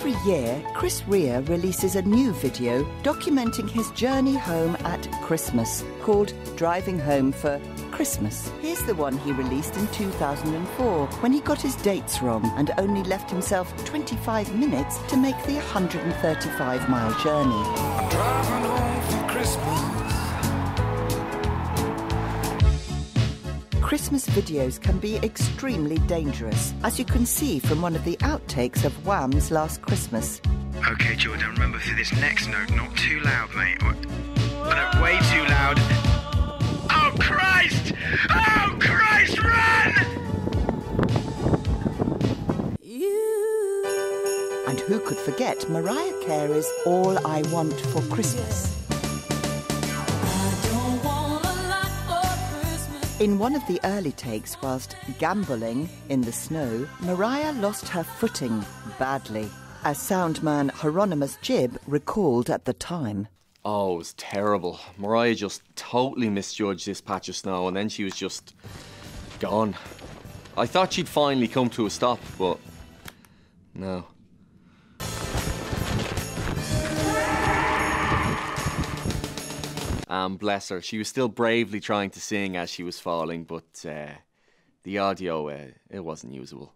Every year, Chris Rea releases a new video documenting his journey home at Christmas called Driving Home for Christmas. Here's the one he released in 2004 when he got his dates wrong and only left himself 25 minutes to make the 135 mile journey. Christmas videos can be extremely dangerous, as you can see from one of the outtakes of Wham's Last Christmas. Okay, Jordan, remember for this next note, not too loud, mate. No, way too loud. Oh, Christ! Oh, Christ, run! And who could forget Mariah Carey's All I Want for Christmas? In one of the early takes, whilst gambolling in the snow, Mariah lost her footing badly, as soundman Hieronymus Jib recalled at the time. Oh, it was terrible. Mariah just totally misjudged this patch of snow and then she was just gone. I thought she'd finally come to a stop, but no. And bless her, she was still bravely trying to sing as she was falling, but uh, the audio, uh, it wasn't usable.